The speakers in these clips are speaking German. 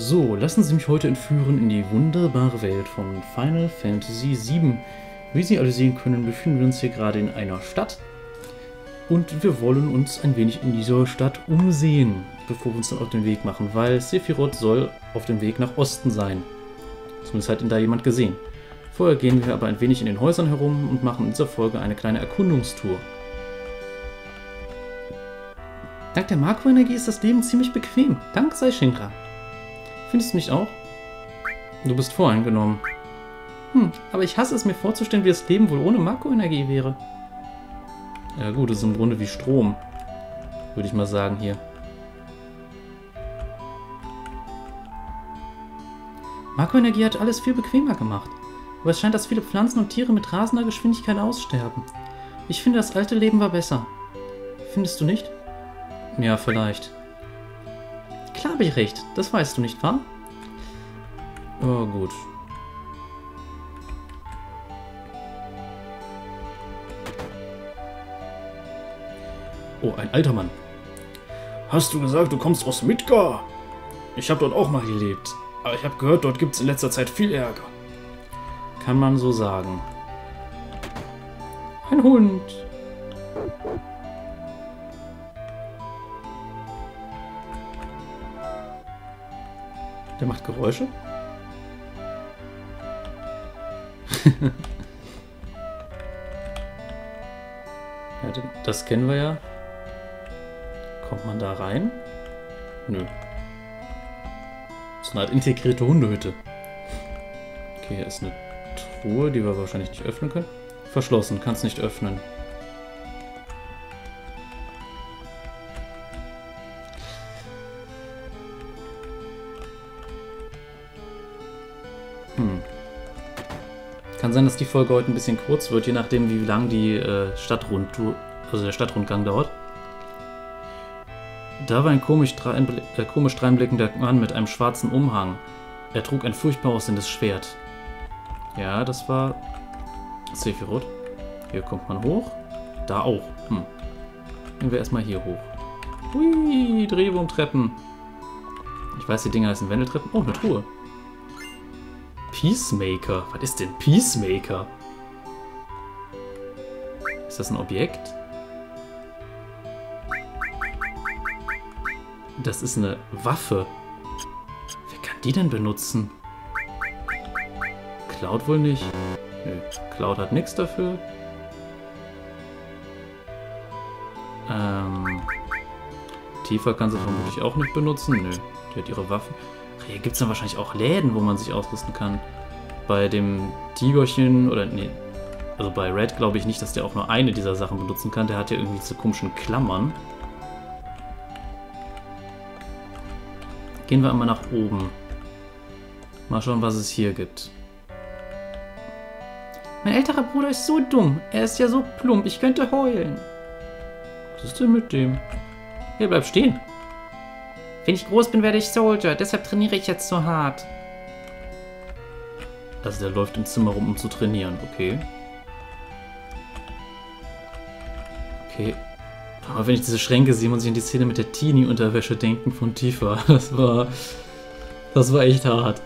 So, lassen Sie mich heute entführen in die wunderbare Welt von Final Fantasy VII. Wie Sie alle sehen können, befinden wir uns hier gerade in einer Stadt. Und wir wollen uns ein wenig in dieser Stadt umsehen, bevor wir uns dann auf den Weg machen, weil Sephiroth soll auf dem Weg nach Osten sein. Zumindest hat ihn da jemand gesehen. Vorher gehen wir aber ein wenig in den Häusern herum und machen in dieser Folge eine kleine Erkundungstour. Dank der Makroenergie ist das Leben ziemlich bequem. Dank sei Shinra. Findest du nicht auch? Du bist voreingenommen. Hm, aber ich hasse es mir vorzustellen, wie das Leben wohl ohne Makroenergie wäre. Ja gut, das ist im Grunde wie Strom. Würde ich mal sagen hier. Makroenergie hat alles viel bequemer gemacht. Aber es scheint, dass viele Pflanzen und Tiere mit rasender Geschwindigkeit aussterben. Ich finde, das alte Leben war besser. Findest du nicht? Ja, vielleicht. Klar habe ich recht. Das weißt du nicht, wahr? Oh, gut. Oh, ein alter Mann. Hast du gesagt, du kommst aus Midgar? Ich habe dort auch mal gelebt. Aber ich habe gehört, dort gibt es in letzter Zeit viel Ärger. Kann man so sagen. Ein Hund. Der macht Geräusche? ja, das kennen wir ja. Kommt man da rein? Nö. So eine Art integrierte Hundehütte. Okay, hier ist eine Truhe, die wir wahrscheinlich nicht öffnen können. Verschlossen, kann es nicht öffnen. Kann sein, dass die Folge heute ein bisschen kurz wird, je nachdem, wie lang die äh, Stadtrundtour, also der Stadtrundgang dauert. Da war ein komisch, dreinbl äh, komisch dreinblickender Mann mit einem schwarzen Umhang. Er trug ein furchtbar aussehendes Schwert. Ja, das war Sephiroth. Hier kommt man hoch. Da auch. Hm. Gehen wir erstmal hier hoch. Hui, Drehwurmtreppen. Ich weiß, die Dinger heißen Wendeltreppen. Oh, eine Truhe. Peacemaker. Was ist denn Peacemaker? Ist das ein Objekt? Das ist eine Waffe. Wer kann die denn benutzen? Cloud wohl nicht. Nö, Cloud hat nichts dafür. Ähm, Tifa kann sie vermutlich auch nicht benutzen. Nö, die hat ihre Waffen. Hier gibt es dann wahrscheinlich auch Läden, wo man sich ausrüsten kann. Bei dem Tigerchen oder nee, also bei Red glaube ich nicht, dass der auch nur eine dieser Sachen benutzen kann. Der hat ja irgendwie diese komischen Klammern. Gehen wir einmal nach oben. Mal schauen, was es hier gibt. Mein älterer Bruder ist so dumm. Er ist ja so plump. Ich könnte heulen. Was ist denn mit dem? Hier, bleib stehen. Wenn ich groß bin, werde ich Soldier. Deshalb trainiere ich jetzt so hart. Also der läuft im Zimmer rum, um zu trainieren. Okay. Okay. Aber wenn ich diese Schränke sehe, muss ich an die Szene mit der Teenie-Unterwäsche denken von Tifa. Das war... Das war echt hart.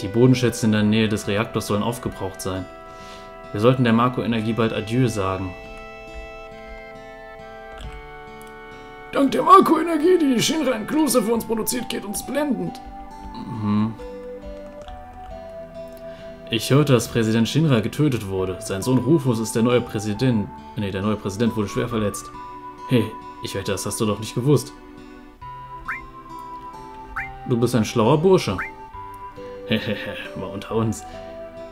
Die Bodenschätze in der Nähe des Reaktors sollen aufgebraucht sein. Wir sollten der Marco-Energie bald Adieu sagen. Dank der Marco-Energie, die die Shinra in Kloster für uns produziert, geht uns blendend. Mhm. Ich hörte, dass Präsident Shinra getötet wurde. Sein Sohn Rufus ist der neue Präsident. Nee, der neue Präsident wurde schwer verletzt. Hey, ich wette, das hast du doch nicht gewusst. Du bist ein schlauer Bursche. Hehehe, mal unter uns.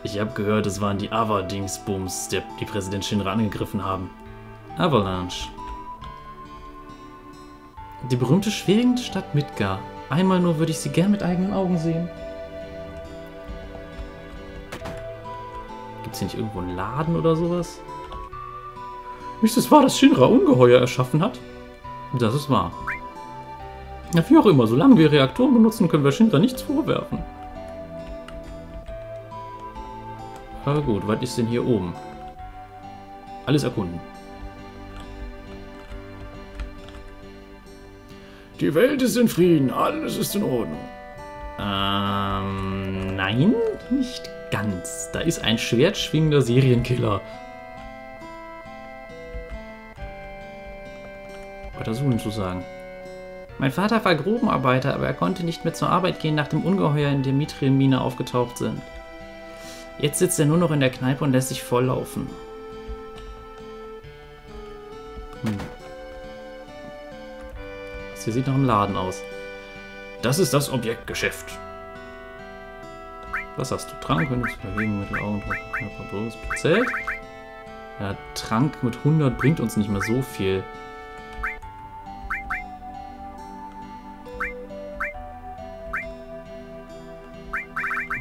Ich habe gehört, es waren die Ava-Dingsbums, die Präsident Shinra angegriffen haben. Avalanche. Die berühmte schwebende Stadt Midgar. Einmal nur würde ich sie gern mit eigenen Augen sehen. Gibt es hier nicht irgendwo einen Laden oder sowas? Ist es wahr, dass Shinra Ungeheuer erschaffen hat? Das ist wahr. Ja, wie auch immer, solange wir Reaktoren benutzen, können wir Shinra nichts vorwerfen. Aber gut, was ist denn hier oben? Alles erkunden. Die Welt ist in Frieden, alles ist in Ordnung. Ähm, nein, nicht ganz. Da ist ein schwertschwingender Serienkiller. Weiter Suchen zu sagen. Mein Vater war Grubenarbeiter, aber er konnte nicht mehr zur Arbeit gehen, nachdem Ungeheuer in der Mithril-Mine aufgetaucht sind. Jetzt sitzt er nur noch in der Kneipe und lässt sich volllaufen. Hm. Das hier sieht nach einem Laden aus. Das ist das Objektgeschäft. Was hast du? Trank, wenn du es verwegen, Mittel, Augen, Bloß, Zelt? Ja, Trank mit 100 bringt uns nicht mehr so viel.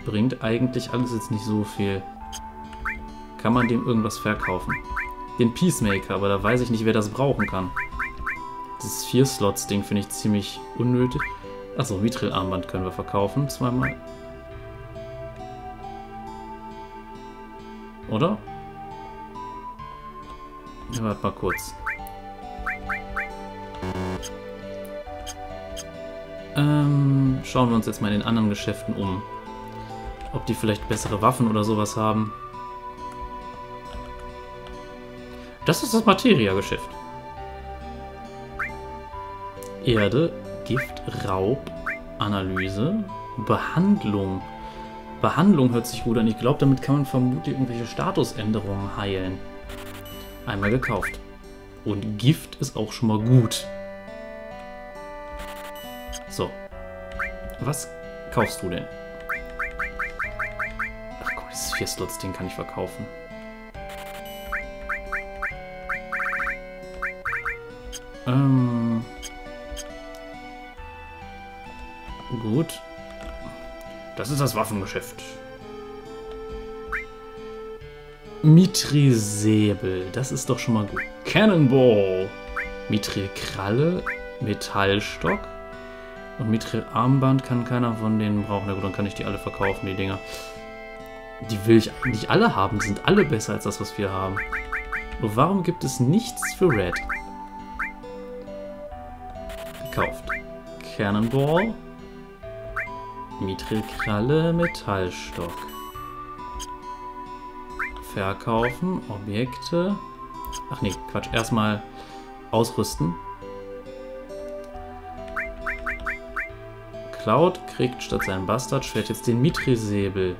Bringt eigentlich alles jetzt nicht so viel. Kann man dem irgendwas verkaufen? Den Peacemaker, aber da weiß ich nicht, wer das brauchen kann. Dieses 4-Slots-Ding finde ich ziemlich unnötig. Achso, Mithril-Armband können wir verkaufen, zweimal. Oder? Ja, warte mal kurz. Ähm, schauen wir uns jetzt mal in den anderen Geschäften um. Ob die vielleicht bessere Waffen oder sowas haben. Das ist das Materia-Geschäft. Erde, Gift, Raub, Analyse, Behandlung. Behandlung hört sich gut an. Ich glaube, damit kann man vermutlich irgendwelche Statusänderungen heilen. Einmal gekauft. Und Gift ist auch schon mal gut. So. Was kaufst du denn? Ach komm, dieses 4-Slots-Ding kann ich verkaufen. Ähm. Gut. Das ist das Waffengeschäft. Mithril-Säbel, das ist doch schon mal gut. Cannonball. Mithril-Kralle, Metallstock und Mithril-Armband kann keiner von denen brauchen. Na gut, dann kann ich die alle verkaufen, die Dinger. Die will ich eigentlich alle haben. Die sind alle besser als das, was wir haben. Nur warum gibt es nichts für Red? Gekauft. Cannonball. Mithril-Kralle, Metallstock. Verkaufen, Objekte. Ach nee, Quatsch. Erstmal ausrüsten. Cloud kriegt statt seinem Bastardschwert jetzt den Mithril-Säbel.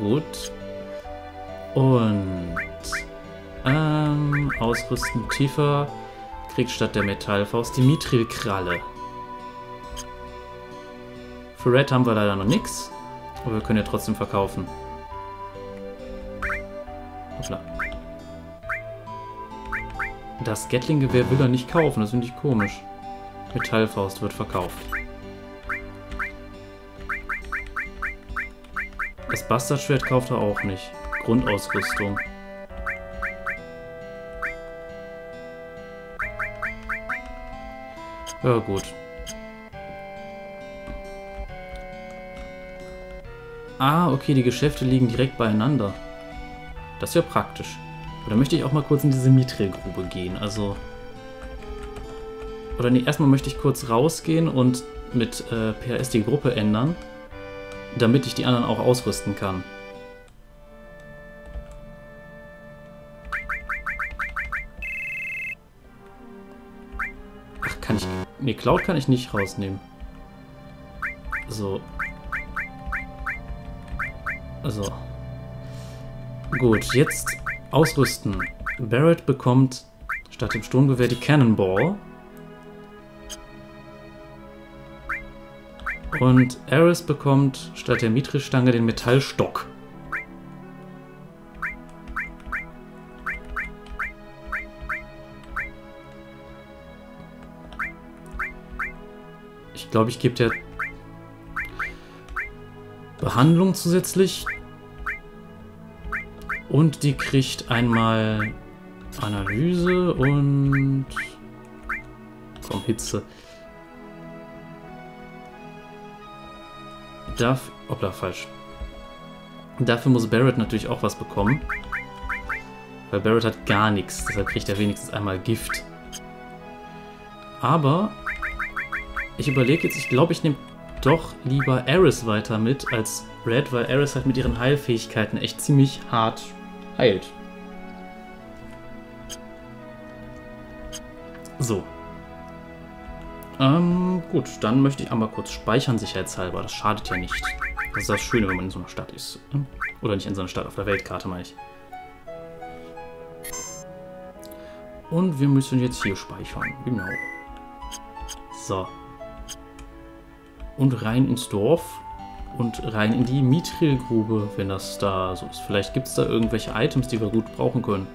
Gut. Und ähm, ausrüsten tiefer kriegt statt der Metallfaust die Mithril-Kralle. Für Red haben wir leider noch nichts, aber wir können ja trotzdem verkaufen. Hoppla. Das Gatling-Gewehr will er nicht kaufen, das finde ich komisch. Metallfaust wird verkauft. Das Bastardschwert kauft er auch nicht. Grundausrüstung. Ja, gut. Ah, okay, die Geschäfte liegen direkt beieinander. Das ist ja praktisch. Oder möchte ich auch mal kurz in diese Mithril-Grube gehen? Also... Oder nee, erstmal möchte ich kurz rausgehen und mit äh, PRS die Gruppe ändern, damit ich die anderen auch ausrüsten kann. Nee, Cloud kann ich nicht rausnehmen. So. Also. Gut, jetzt ausrüsten. Barrett bekommt statt dem Sturmgewehr die Cannonball. Und Aris bekommt statt der Mithril-Stange den Metallstock. Glaube, ich gebe der Behandlung zusätzlich. Und die kriegt einmal Analyse und... Komm, Hitze. Darf... Hoppla, falsch. Dafür muss Barrett natürlich auch was bekommen. Weil Barrett hat gar nichts, deshalb kriegt er wenigstens einmal Gift. Aber ich überlege jetzt, ich glaube, ich nehme doch lieber Eris weiter mit als Red, weil Eris halt mit ihren Heilfähigkeiten echt ziemlich hart heilt. So. Ähm, gut, dann möchte ich einmal kurz speichern, sicherheitshalber. Das schadet ja nicht. Das ist das Schöne, wenn man in so einer Stadt ist. Ne? Oder nicht in so einer Stadt, auf der Weltkarte meine ich. Und wir müssen jetzt hier speichern. Genau. So. Und rein ins Dorf. Und rein in die Mithril-Grube, wenn das da so ist. Vielleicht gibt es da irgendwelche Items, die wir gut brauchen können.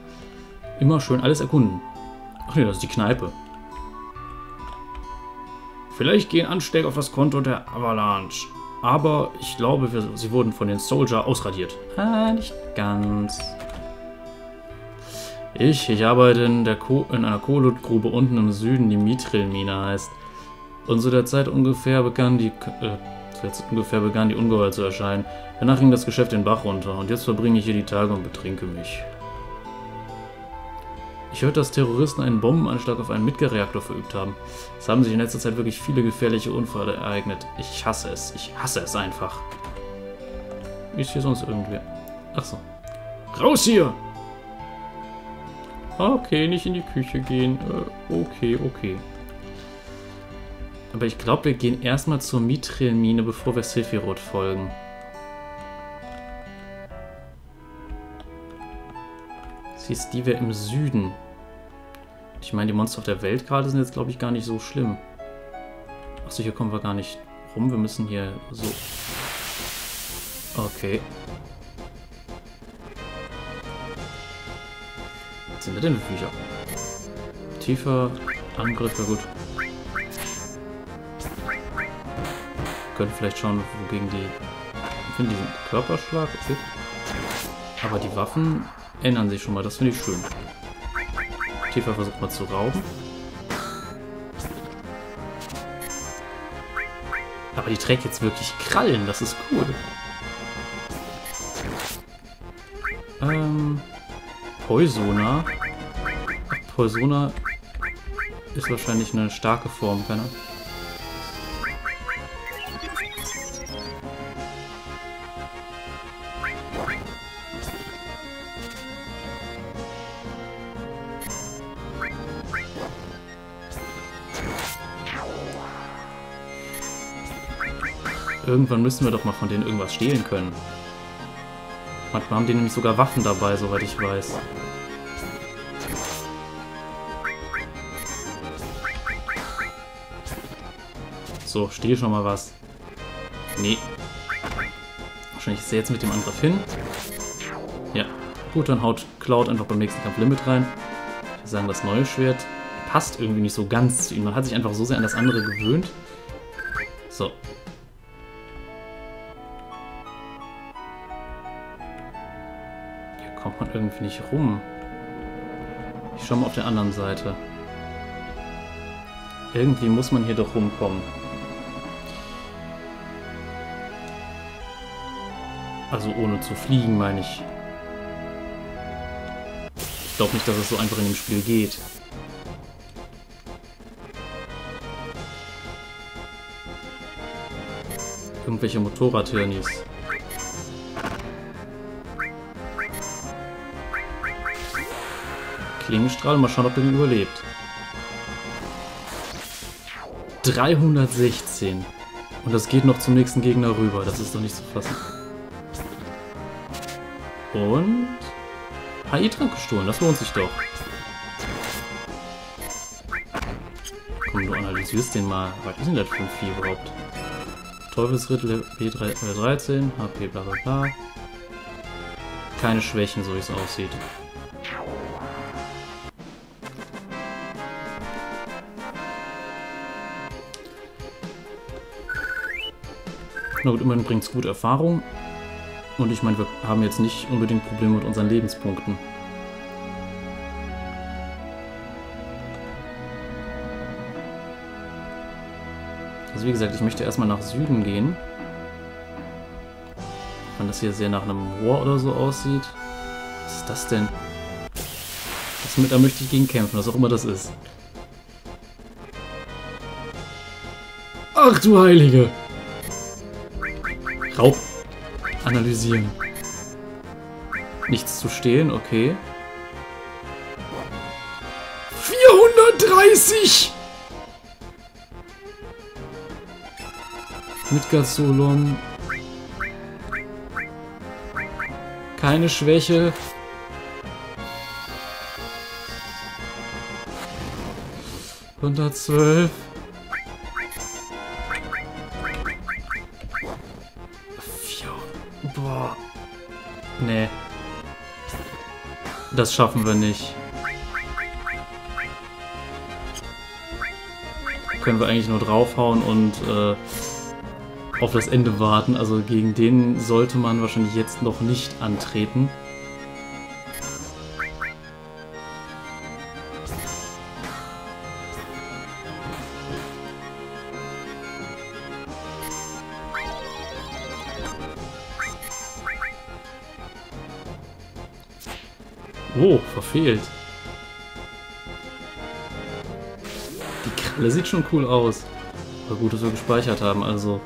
Immer schön alles erkunden. Ach nee, das ist die Kneipe. Vielleicht gehen Anschläge auf das Konto der Avalanche. Aber ich glaube, wir, sie wurden von den Soldier ausradiert. Ah, nicht ganz. Ich, ich arbeite in, der in einer Kohlutgrube unten im Süden, die Mithril-Mine heißt. Und zu der Zeit ungefähr begann die, äh, ungefähr begann die Ungeheuer zu erscheinen. Danach ging das Geschäft den Bach runter und jetzt verbringe ich hier die Tage und betrinke mich. Ich hörte, dass Terroristen einen Bombenanschlag auf einen Mitgereaktor verübt haben. Es haben sich in letzter Zeit wirklich viele gefährliche Unfälle ereignet. Ich hasse es. Ich hasse es einfach. Ist hier sonst irgendwer? Achso. Raus hier! Okay, nicht in die Küche gehen. Äh, okay, okay. Aber ich glaube, wir gehen erstmal zur Mithril-Mine, bevor wir Sephiroth folgen. Sie ist die wir im Süden. Ich meine, die Monster auf der Weltkarte sind jetzt, glaube ich, gar nicht so schlimm. Achso, hier kommen wir gar nicht rum. Wir müssen hier so... Okay. Was sind das denn Viecher? Tiefer Angriff, ja gut. Können vielleicht schauen, wogegen die... Ich finde diesen Körperschlag, okay. Aber die Waffen ändern sich schon mal, das finde ich schön. Tifa versucht mal zu rauben. Aber die trägt jetzt wirklich Krallen, das ist cool. Ähm, Poisona. Poisona ist wahrscheinlich eine starke Form, keine Ahnung. Irgendwann müssen wir doch mal von denen irgendwas stehlen können. Manchmal haben die nämlich sogar Waffen dabei, soweit ich weiß. So, stehe schon mal was. Nee. Wahrscheinlich ist er jetzt mit dem Angriff hin. Ja. Gut, dann haut Cloud einfach beim nächsten Kampf Limit rein. Würde sagen, das neue Schwert passt irgendwie nicht so ganz zu ihm. Man hat sich einfach so sehr an das andere gewöhnt. So, kommt man irgendwie nicht rum. Ich schau mal auf der anderen Seite. Irgendwie muss man hier doch rumkommen. Also ohne zu fliegen, meine ich. Ich glaube nicht, dass es so einfach in dem Spiel geht. Irgendwelche Motorradhirnis. Klingenstrahl. Mal schauen, ob er ihn überlebt. 316. Und das geht noch zum nächsten Gegner rüber. Das ist doch nicht zu fassen. Und... HI-Trank gestohlen. Das lohnt sich doch. Komm, du analysierst den mal. Was ist denn das für ein Vieh überhaupt? Teufelsritt, B13, HP, bla bla bla. Keine Schwächen, so wie es aussieht. Na gut, immerhin bringt es gut Erfahrung. Und ich meine, wir haben jetzt nicht unbedingt Probleme mit unseren Lebenspunkten. Also wie gesagt, ich möchte erstmal nach Süden gehen. Wenn das hier sehr nach einem Moor oder so aussieht. Was ist das denn? da möchte ich gegen kämpfen, was auch immer das ist. Ach du Heilige. Raub. Analysieren. Nichts zu stehlen, okay. 430! Mit Gasolon. Keine Schwäche. Hundertzwölf. Das schaffen wir nicht. Können wir eigentlich nur draufhauen und äh, auf das Ende warten. Also gegen den sollte man wahrscheinlich jetzt noch nicht antreten. Oh, verfehlt. Die Kralle sieht schon cool aus. Aber gut, dass wir gespeichert haben, also.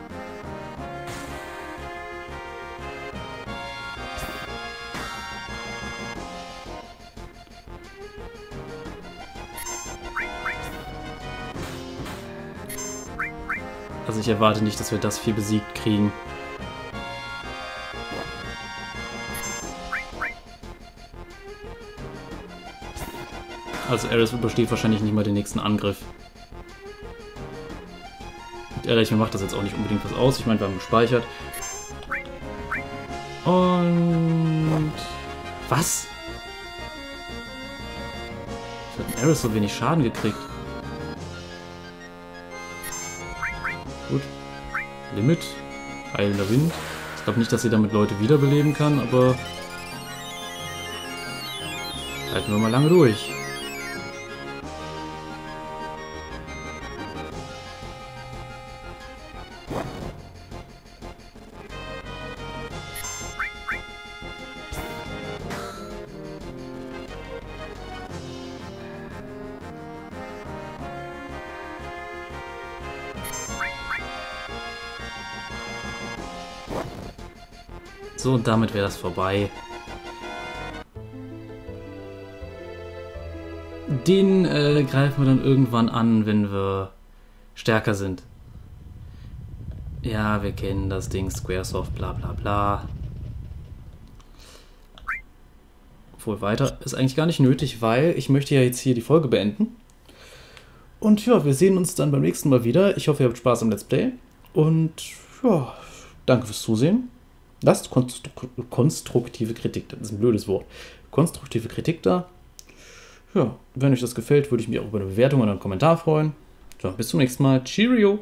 Also ich erwarte nicht, dass wir das Vieh besiegt kriegen. Also Ares übersteht wahrscheinlich nicht mal den nächsten Angriff. Und ehrlich, mir macht das jetzt auch nicht unbedingt was aus. Ich meine, wir haben gespeichert. Und... Was? Ich hat Ares so wenig Schaden gekriegt? Gut. Limit. Heilender Wind. Ich glaube nicht, dass sie damit Leute wiederbeleben kann, aber... Halten wir mal lange durch. So, und damit wäre das vorbei. Den äh, greifen wir dann irgendwann an, wenn wir stärker sind. Ja, wir kennen das Ding, Squaresoft, bla bla bla. Obwohl weiter ist eigentlich gar nicht nötig, weil ich möchte ja jetzt hier die Folge beenden. Und ja, wir sehen uns dann beim nächsten Mal wieder. Ich hoffe, ihr habt Spaß am Let's Play. Und ja, danke fürs Zusehen. Lasst konstruktive Kritik, das ist ein blödes Wort, konstruktive Kritik da. Ja, wenn euch das gefällt, würde ich mich auch über eine Bewertung oder einen Kommentar freuen. So, bis zum nächsten Mal. Cheerio!